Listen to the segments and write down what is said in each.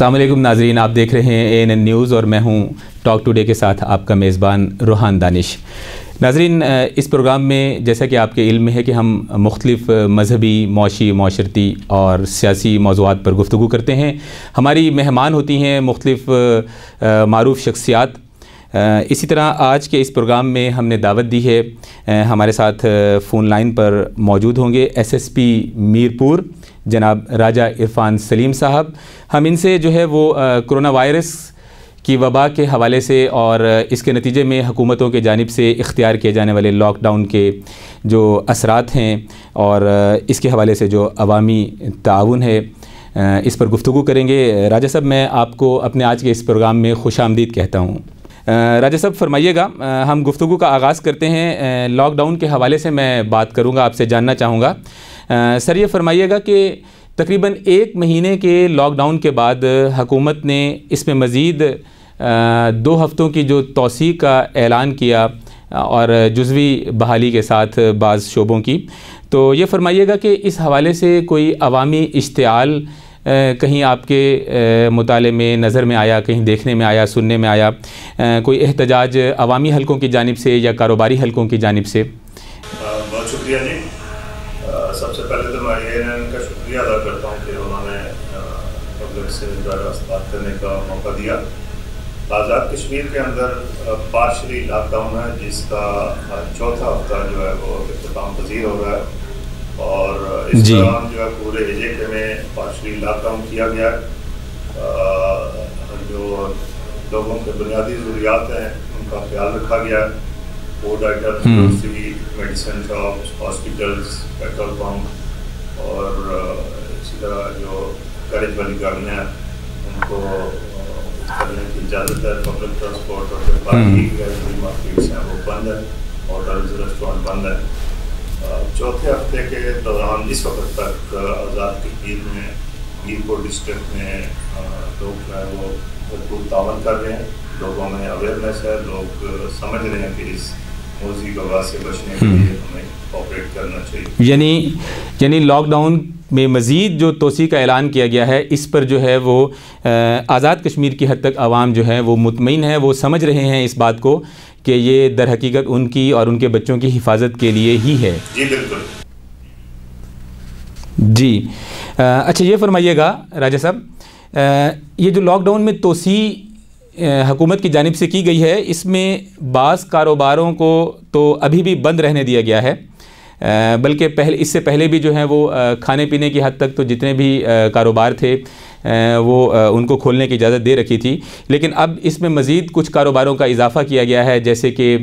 असलम नाजरीन आप देख रहे हैं ए एन न्यूज़ और मैं हूँ टॉक टुडे के साथ आपका मेज़बान रूहान दानिश नाजरीन इस प्रोग्राम में जैसा कि आपके इल्म है कि हम मुख्तलिफ़ मजहबी मौशी माशरती और सियासी मौजूद पर गुफ्तु करते हैं। हमारी मेहमान होती हैं मुख्तलिफ़ मरूफ शख्सियात। इसी तरह आज के इस प्रोग्राम में हमने दावत दी है हमारे साथ फ़ोन लाइन पर मौजूद होंगे एस एस पी मीरपुर। जनाब राजा इरफान सलीम साहब। हम इनसे जो है वो कोरोना वायरस की वबा के हवाले से और इसके नतीजे में हुकूमतों के जानब से इख्तियार किए जाने वाले लॉकडाउन के जो असरात हैं और इसके हवाले से जो अवामी ताउन है इस पर गुफ्तु करेंगे। राजा साहब, मैं आपको अपने आज के इस प्रोग्राम में खुश आमदीद कहता हूँ। राजा साहब, फरमाइएगा। हम गुफ्तु का आगाज़ करते हैं। लॉकडाउन के हवाले से मैं बात करूँगा, आपसे जानना चाहूँगा। सर, ये फरमाइएगा कि तकरीबन एक महीने के लॉकडाउन के बाद हकूमत ने इसमें मज़ीद दो हफ़्तों की जो तोसी का ऐलान किया, और जुजवी बहाली के साथ बाज़ शोबों की। तो ये फरमाइएगा कि इस हवाले से कोई अवामी इश्तियाल कहीं आपके मुताले में, नज़र में आया, कहीं देखने में आया, सुनने में आया कोई एहतजाज अवामी हलकों की जानब से या कारोबारी हलकों की जानब से? बहुत शुक्रिया जी। सबसे पहले तो मैं ये का शुक्रिया अदा करता हूँ कि उन्होंने पब्लिक से बात करने का मौका दिया। आज़ाद कश्मीर के अंदर पार्शली लॉकडाउन है, जिसका चौथा हफ़्ता जो है वो अख्ताम पजीर हो रहा है। और इस दौरान जो है पूरे इलाके में पार्शली लॉकडाउन किया गया है। जो लोगों के बुनियादी ज़रूरियात हैं उनका ख्याल रखा गया है। Food items medicine shops hospitals petrol pump और इसी तरह जो गैरेज वाली गाड़ियाँ हैं उनको करने की इजाज़त है। पब्लिक ट्रांसपोर्ट और जो बाकी मार्केट्स हैं वो बंद है। होटल्स रेस्टोरेंट बंद है। चौथे हफ़्ते के दौरान जिस वक्त तक आज़ाद कश्मीर में मीरपुर डिस्ट्रिक्ट में लोग जो है वो भरपूर तावन कर रहे हैं। लोगों में अवेयरनेस है लोग समझ रहे हैं कि इस मौजी वबा से बचने के लिए हमें ऑपरेट करना चाहिए। यानी यानी लॉकडाउन में मज़ीद जो तोसी का ऐलान किया गया है इस पर जो है वो आज़ाद कश्मीर की हद तक आवाम जो है वो मुतमिन है वो समझ रहे हैं इस बात को कि ये दर हकीकत उनकी और उनके बच्चों की हिफाजत के लिए ही है। जी बिल्कुल। जी अच्छा ये फरमाइएगा राजा साहब ये जो लॉकडाउन में तोसी हकूमत की जानब से की गई है इसमें बास कारोबारों को तो अभी भी बंद रहने दिया गया है। बल्कि पहले, इससे पहले भी जो है वो खाने पीने की हद तक तो जितने भी कारोबार थे वो उनको खोलने की इजाज़त दे रखी थी। लेकिन अब इसमें मज़ीद कुछ कारोबारों का इजाफ़ा किया गया है, जैसे कि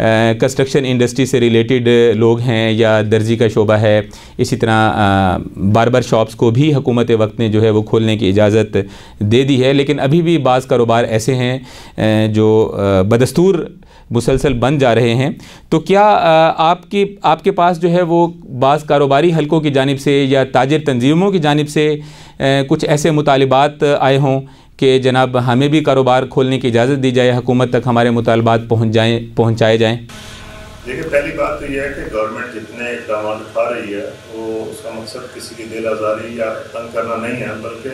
कंस्ट्रक्शन इंडस्ट्री से रिलेटेड लोग हैं या दर्जी का शोबा है। इसी तरह बारबर शॉप्स को भी हुकूमत वक्त ने जो है वो खोलने की इजाज़त दे दी है। लेकिन अभी भी बाज़ कारोबार ऐसे हैं जो बदस्तूर मुसलसल बन जा रहे हैं। तो क्या आपकी, आपके पास जो है वो बाज़ कारोबारी हलकों की जानब से या ताजर तंजीमों की जानब से कुछ ऐसे मुतालबात आए हों कि जनाब हमें भी कारोबार खोलने की इजाज़त दी जाए, हुकूमत तक हमारे मुतालबात पहुँच जाएँ, पहुँचाए जाएँ? देखिए, पहली बात तो यह है कि गवर्नमेंट जितने इकदाम उठा रही है, वो उसका मकसद किसी की दिल आज़ारी या तंग करना नहीं है, बल्कि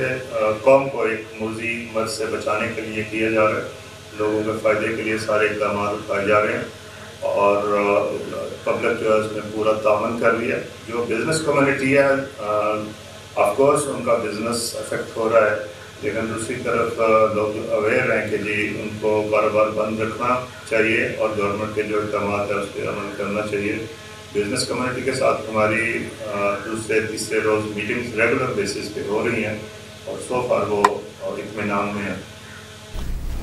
कौम को एक मूजी मर्ज से बचाने के लिए किया जा रहा है। लोगों के फ़ायदे के लिए सारे इकदाम उठाए जा रहे हैं और पब्लिक जो है उसमें पूरा तामन कर लिया जो बिज़नेस कम्युनिटी है ऑफकोर्स उनका बिज़नेस अफेक्ट हो रहा है, लेकिन दूसरी तरफ़ लोग अवेयर हैं कि जी उनको कारोबार बंद रखना चाहिए और गवर्नमेंट के जो इकदाम है उस पर अमल करना चाहिए। बिज़नेस कम्युनिटी के साथ हमारी दूसरे, तीसरे रोज़ मीटिंग्स रेगुलर बेसिस पे हो रही हैं और सो फार वो इतमान में है।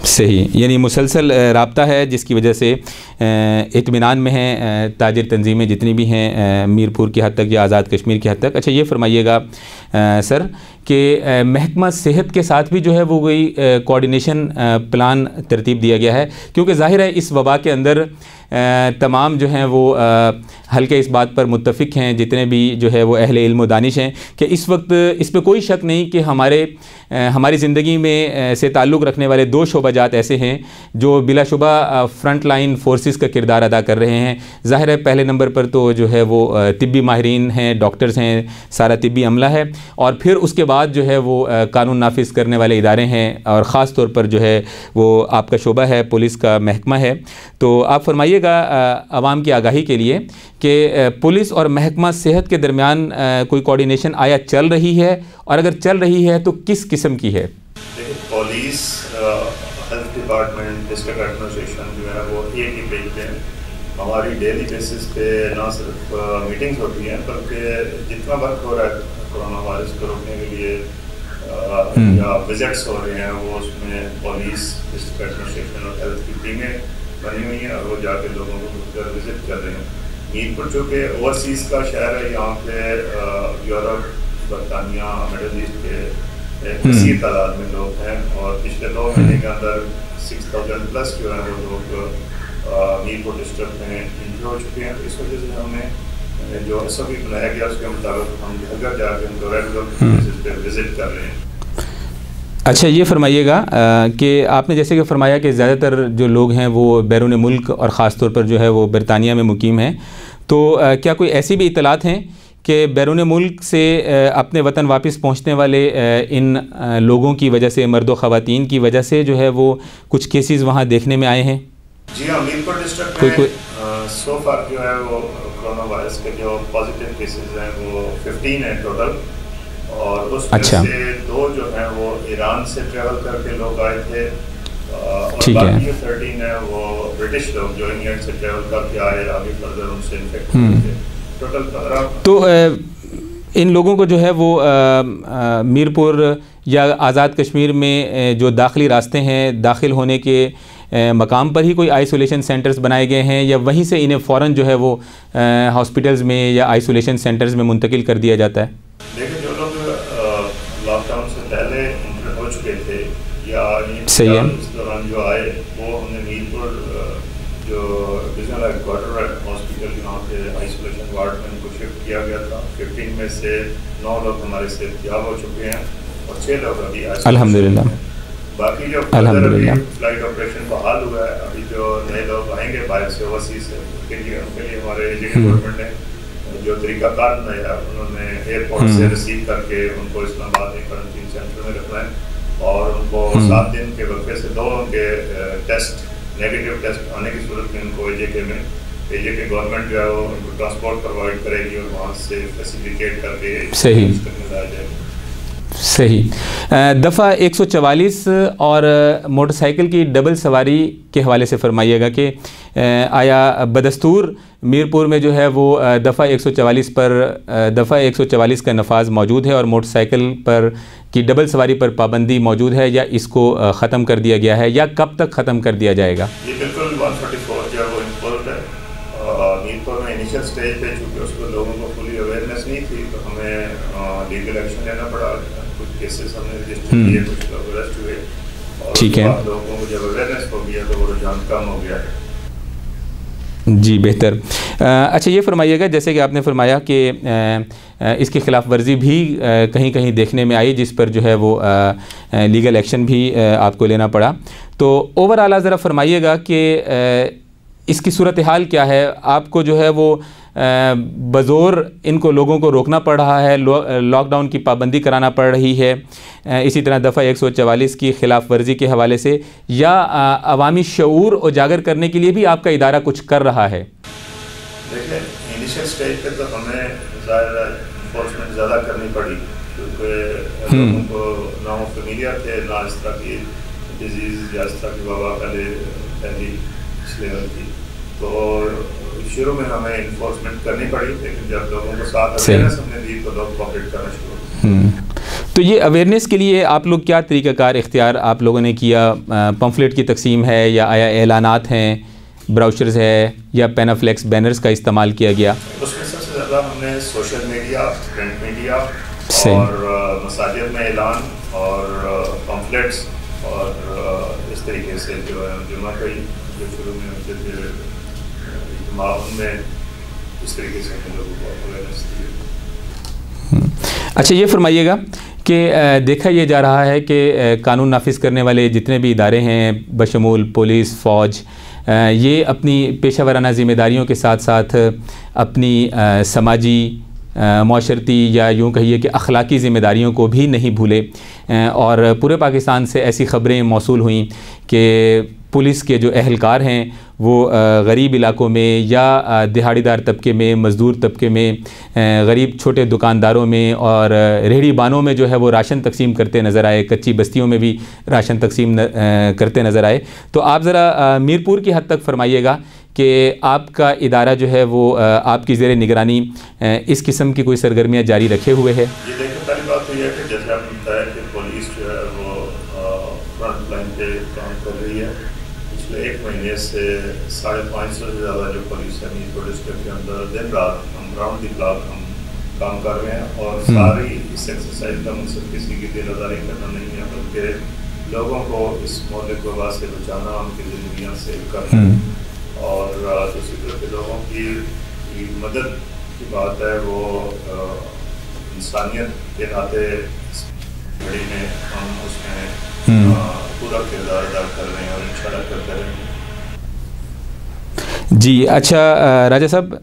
सही। यानी मुसलसल रबता है जिसकी वजह से इतमान में हैं ताजर तंजीमें जितनी भी हैं मीरपुर की हद तक या आज़ाद कश्मीर की हद तक। अच्छा ये फरमाइएगा सर कि महकमा सेहत के साथ भी जो है वो कोई कोऑर्डिनेशन प्लान तरतीब दिया गया है। क्योंकि ज़ाहिर है, इस वबा के अंदर तमाम जो हैं वो हल्के इस बात पर मुतफ़िक हैं, जितने भी जो है वो अहल इल्म दानिश हैं, कि इस वक्त इस पर कोई शक नहीं कि हमारे हमारी ज़िंदगी में से ताल्लुक़ रखने वाले दो शोबा हज़ात ऐसे हैं, जो बिलाशुबा फ्रंट लाइन फोर्सेस का किरदार अदा कर रहे हैं। ज़ाहिर है, पहले नंबर पर तो जो है वो तिब्बी माहरीन हैं डॉक्टर्स हैं, सारा तिब्बी अमला है, और फिर उसके बाद जो है वो कानून नाफिज करने वाले इदारे हैं और ख़ास तौर पर जो है वो आपका शोबा है, पुलिस का महकमा है। तो आप फरमाइएगा आवाम की आगाही के लिए कि पुलिस और महकमा सेहत के दरमियान कोई कोऑर्डिनेशन आया चल रही है और अगर चल रही है तो किस किस्म की है? Police health department, district administration जो है वो एक ही पेज पे हमारी डेली बेसिस पे ना सिर्फ़ मीटिंग्स होती हैं, बल्कि जितना वर्क हो रहा है कोरोना वायरस को रोकने के लिए हम्म। या विजिट्स हो रहे हैं वो उसमें पुलिस एडमिनिस्ट्रेशन और हेल्थ की टीमें बनी हुई हैं और वो जाके लोगों को विज़िट कर रहे हैं मीरपुर जो कि ओवरसीज़ का शहर है यहाँ पे यूरोप बरतानिया मिडल ईस्ट के हम्म। कसी तादाद में लोग हैं और पिछले दो महीने के अंदर सिक्स थाउज़ेंड प्लस जो है वो लोग मीरपुर डिस्ट्रिक्ट में इंजर हो चुके हैं इस वजह से हमें जो एस बनाया गया उसके मुताबिक हम घर घर जाकर उनको रेगुलर पे विज़िट कर रहे हैं। अच्छा ये फरमाइएगा कि आपने जैसे कि फ़रमाया कि ज़्यादातर जो लोग हैं वो बैरून मुल्क और ख़ास तौर पर जो है वो बरतानिया में मुकीम हैं। तो आ, क्या कोई ऐसी भी इतलात हैं कि बैरून मुल्क से आ, अपने वतन वापस पहुँचने वाले आ, इन लोगों की वजह से मर्द व ख़वान की वजह से जो है वो कुछ केसेस वहाँ देखने में आए हैं? जी हाँ कोई कोई सो फार जो है वो कोरोना वायरस के जो पॉजिटिव केसेस हैं वो 15 है टोटल और उसमें अच्छा। से दो जो हैं वो ईरान से ट्रेवल करके लोग आए थे। ठीक है। थर्टीन है वो ब्रिटिश लोग जो इंग्लैंड से ट्रेवल करके आए आगे फर्दर उनसे इन्फेक्ट हुए टोटल पंद्रह। तो इन लोगों को जो है वो मीरपुर या आज़ाद कश्मीर में जो दाखिली रास्ते हैं दाखिल होने के मकाम पर ही कोई आइसोलेशन सेंटर्स बनाए गए हैं या वहीं से इन्हें फ़ौर जो है वो हॉस्पिटल्स में या आइसोलेशन सेंटर्स में मुंतकिल कर दिया जाता है? देखिए जो लोग लॉकडाउन से पहले हो चुके थे या सही है। दौरान जो आए वो हमने मीरपुर जो डिजनल हेडक्वार्टर हॉस्पिटल यहाँ पे आइसोलेशन वार्ड में उनको शिफ्ट किया गया था। फिफ्टीन में से नौ लोग हमारे से हो चुके हैं और छः लोग अभी अलहमदिल्ला बाकी जो फ़्लाइट ऑपरेशन बहाल हुआ है अभी जो नए लोग आएँगे बाहर से ओवरसीज से उनके लिए उनके लिए हमारे गवर्नमेंट हम्म। ने जो तरीकाकार बनाया उन्होंने एयरपोर्ट से रिसीव हम्म। करके उनको इस्लामाबाद में क्वारंटीन सेंटर में रखना है और उनको हम्म। सात दिन के वक्फे से दो उनके टेस्ट नेगेटिव टेस्ट आने की सूरत में उनको एजेके में एजेके गवर्नमेंट जो है वो उनको ट्रांसपोर्ट प्रोवाइड करेगी और वहाँ से फैसिलिटेट करके सही जाएगा सही दफ़ा 144 और मोटरसाइकिल की डबल सवारी के हवाले से फरमाइएगा कि आया बदस्तूर। मीरपुर में जो है वो दफ़ा 144 पर दफ़ा 144 का नफाज मौजूद है और मोटरसाइकिल पर की डबल सवारी पर पाबंदी मौजूद है। या इसको ख़त्म कर दिया गया है या कब तक ख़त्म कर दिया जाएगा? स्टेज पे चूँकि उसको लोगों को फुली अवेयरनेस नहीं थी तो हमें लीगल एक्शन लेना पड़ा। केसेस हमने रजिस्टर किए हम्म। कुछ लोग अरेस्ट हुए। ठीक है। लोगों को जब अवेयरनेस हो गया तो वो रुझान कम हो गया है। जी बेहतर। अच्छा ये फरमाइएगा जैसे कि आपने फरमाया कि इसकी ख़िलाफ़ वर्जी भी कहीं कहीं देखने में आई जिस पर जो है वो लीगल एक्शन भी आपको लेना पड़ा। तो ओवरऑल ज़रा फरमाइएगा कि इसकी सूरत हाल क्या है? आपको जो है वो बज़ोर इनको लोगों को रोकना पड़ रहा है लॉकडाउन की पाबंदी कराना पड़ रही है। इसी तरह दफ़ा एक सौ चवालीस की खिलाफ वर्जी के हवाले से या अवामी शूर उजागर करने के लिए भी आपका इदारा कुछ कर रहा है। देखिए इनिशियल स्टेज पे तो हमें इन्फोर्समेंट ज़्यादा करनी पड़ी क्योंकि हम्म। उनको ना फमीलिया थे ना इस तरह की डिज़ीज़ या इस तरह की वबा पहले पहली लेवल की तो शुरू में हमें इन्फोर्समेंट करनी पड़ी लेकिन जब लोगों को साथ अवेयरनेस हमने दी तो लोग कॉपरेट करना शुरू हम्म। तो ये अवेयरनेस के लिए आप लोग क्या तरीक़ाकार इख्तियार आप लोगों ने किया? पम्फलेट की तकसीम है या आया ऐलानात हैं? ब्राउचर्स है या पेनाफ्लेक्स बैनर्स का इस्तेमाल किया गया? उसमें सबसे ज़्यादा हमने सोशल मीडिया प्रिंट मीडिया और मसाजिद में ऐलान और पम्फलेट्स और इस तरीके से जो है जुमा कई। में इस तरीके से हम लोगों को अवेयरनेस दी अच्छा ये फरमाइएगा कि देखा ये जा रहा है कि कानून नाफिज करने वाले जितने भी इदारे हैं, बशमूल, पुलिस, फ़ौज ये अपनी पेशा वराना ज़िम्मेदारियों के साथ साथ अपनी समाजी माशरती या यूँ कहिए कि अखलाकी ज़िम्मेदारियों को भी नहीं भूले। और पूरे पाकिस्तान से ऐसी ख़बरें मौसू हुई कि पुलिस के जो अहलकार हैं वो गरीब इलाकों में या दिहाड़ीदार तबके में मज़दूर तबके में गरीब छोटे दुकानदारों में और रेहड़ी बानों में जो है वो राशन तकसीम करते नज़र आए कच्ची बस्तियों में भी राशन तकसीम न, करते नज़र आए। तो आप ज़रा मीरपुर की हद तक फरमाइएगा कि आपका इदारा जो है वो आपकी ज़ेर निगरानी इस किस्म की कोई सरगर्मियाँ जारी रखे हुए है? तो है महीने से साढ़े पाँच सौ से ज़्यादा जो पुलिस है मीरपुर डिस्ट्रिक्ट के अंदर दिन रात हम राउंड द क्लॉक हम काम कर रहे हैं और हम्म। सारी इस एक्सरसाइज का मकसद किसी की दिलादारी करना नहीं है बल्कि लोगों को इस मौलिक वबा से बचाना उनकी ज़िंदगियाँ सेव करना हम्म। और दूसरी तरफ़ लोगों की मदद की बात है वो इंसानियत के नाते घड़ी में हम उसमें हम्म। पूरा किरदार अदा कर रहे हैं और इंशाल्लाह करते रहेंगे जी अच्छा राजा साहब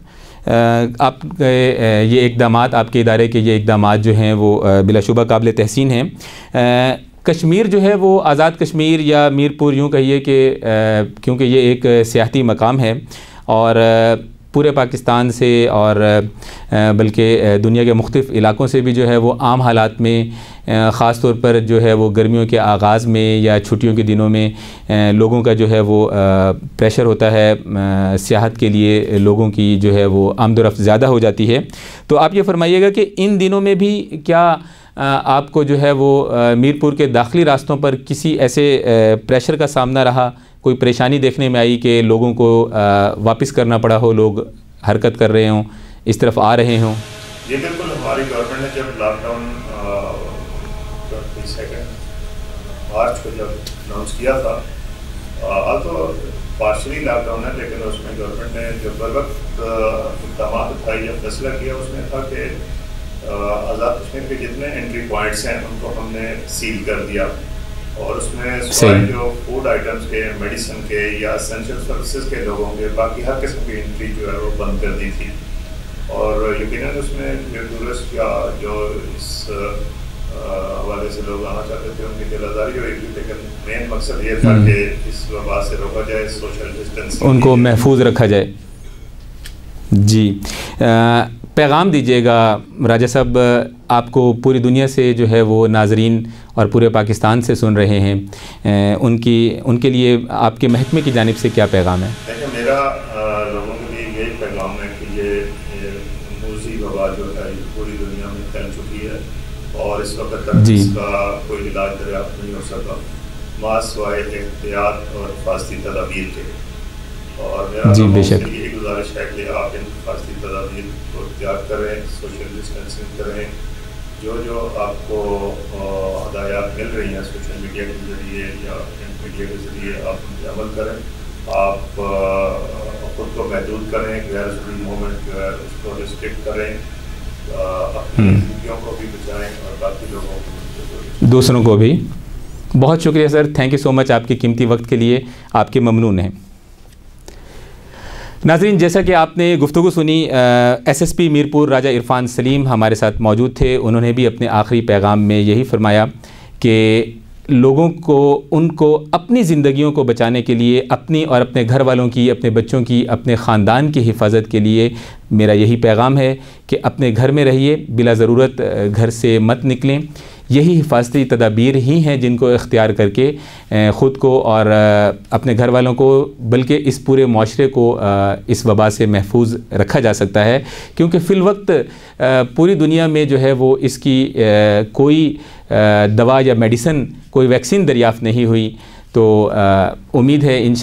आप ये इकदाम आपके इदारे के ये इकदाम जो हैं वो बिलाशुबा काबिल तहसीन हैं। कश्मीर जो है वो आज़ाद कश्मीर या मीरपुर यूँ कहिए कि क्योंकि ये एक सियाती मकाम है और पूरे पाकिस्तान से और बल्कि दुनिया के मुख्तफ इलाक़ों से भी जो है वो आम हालात में ख़ास तौर पर जो है वो गर्मियों के आगाज़ में या छुट्टियों के दिनों में लोगों का जो है वो प्रेशर होता है सियाहत के लिए लोगों की जो है वो आमदोरफ़्त ज़्यादा हो जाती है। तो आप ये फरमाइएगा कि इन दिनों में भी क्या आपको जो है वो मीरपुर के दाखिली रास्तों पर किसी ऐसे प्रेशर का सामना रहा? कोई परेशानी देखने में आई कि लोगों को वापस करना पड़ा हो? लोग हरकत कर रहे हों, इस तरफ़ आ रहे हों? ये बिल्कुल। हमारी गवर्नमेंट ने जब लॉकडाउन मार्च को जब अनाउंस किया था अब तो पार्शली लॉकडाउन है लेकिन उसमें गवर्नमेंट ने जो बर वक्त इकदाम उठाई या फैसला किया उसमें था कि आज़ाद कश्मीर के जितने एंट्री पॉइंट्स हैं उनको हमने सील कर दिया। और उसमें जो फ़ूड आइटम्स के मेडिसिन के या असेंशियल सर्विसेज़ के लोगों के बाकी हर किस्म की एंट्री जो है वो बंद कर दी थी। और यकीन उसमें जो टूरिस्ट या जो इस हवाले से लोग आना चाहते थे उनकी दिलादारी थी लेकिन मेन मकसद ये था हम्म। कि इस वबा से रोका जाए सोशल डिस्टेंस उनको महफूज रखा जाए। जी। पैगाम दीजिएगा। राजा साहब आपको पूरी दुनिया से जो है वो नाजरीन और पूरे पाकिस्तान से सुन रहे हैं। उनकी उनके लिए आपके महकमे की जानब से क्या पैगाम है? मेरा वक्त तक इसका कोई इलाज दरियाफ्त नहीं हो सका। मास वाए एहतियात और फास्ती तदाबीर के और मेरा जी बेशक। ये गुजारिश है कि आप इन फास्ती तदाबीर को त्याग करें सोशल डिस्टेंसिंग करें। जो जो आपको हदायत मिल रही हैं सोशल मीडिया के ज़रिए या प्रिंट मीडिया के ज़रिए आप उन पर अमल करें। आप खुद को महदूद करें गैर ज़रूरी मोमेंट उसको रिस्ट्रिक्ट करें। को दूसरों को भी। बहुत शुक्रिया, sir. Thank you so much आपके कीमती वक्त के लिए, आपके ममनून हैं। नाजरीन, जैसा कि आपने गुफ्तु सुनी S S P Mirpur Raja Irfan Salim हमारे साथ मौजूद थे। उन्होंने भी अपने आखिरी पैगाम में यही फरमाया कि लोगों को, उनको अपनी ज़िंदगियों को बचाने के लिए, अपनी और अपने घर वालों की, अपने बच्चों की, अपने ख़ानदान की हिफाजत के लिए मेरा यही पैगाम है कि अपने घर में रहिए, बिला ज़रूरत घर से मत निकलें। यही हिफाजती तदाबीर ही हैं जिनको इख्तियार करके ख़ुद को और अपने घर वालों को, बल्कि इस पूरे माशरे को इस वबा से महफूज रखा जा सकता है। क्योंकि फ़िलवक्त पूरी दुनिया में जो है वो इसकी कोई दवा या मेडिसन, कोई वैक्सीन दरियाफ़त नहीं हुई। तो उम्मीद है इन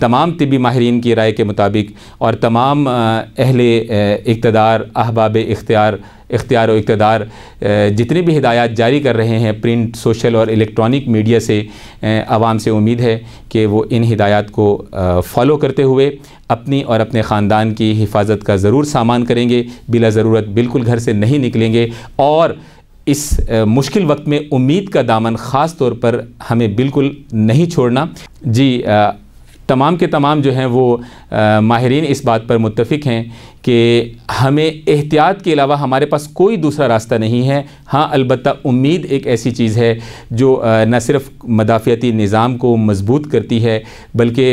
तमाम तबी माहरीन की राय के मुताबिक और तमाम अहल इकतदार, अहबाब इख्तियार इख्तियार इकतदार जितनी भी हिदायत जारी कर रहे हैं प्रिंट, सोशल और इलेक्ट्रॉनिक मीडिया से आवाम से उम्मीद है कि वो इन हिदायत को फॉलो करते हुए अपनी और अपने ख़ानदान की हिफाजत का ज़रूर सामान करेंगे, बिला ज़रूरत बिल्कुल घर से नहीं निकलेंगे और इस मुश्किल वक्त में उम्मीद का दामन ख़ास तौर पर हमें बिल्कुल नहीं छोड़ना। जी तमाम के तमाम जो हैं वो माहरीन इस बात पर मुतफ़िक हैं कि हमें एहतियात के अलावा हमारे पास कोई दूसरा रास्ता नहीं है। हाँ अलबत् उम्मीद एक ऐसी चीज़ है जो न सिर्फ़ मदाफ़ती निज़ाम को मज़बूत करती है, बल्कि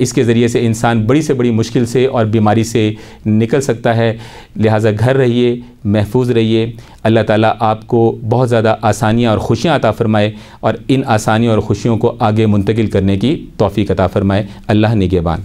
इसके ज़रिए से इंसान बड़ी से बड़ी मुश्किल से और बीमारी से निकल सकता है। लिहाजा घर रहिए, महफूज रहिए। अल्लाह ताला आपको बहुत ज़्यादा आसानियाँ और ख़ुशियाँ अता फ़रमाए और इन आसानियों और ख़ुशियों को आगे मुंतकिल करने की तोफ़ी अता फ़रमाए। अल्लाह निगेबान।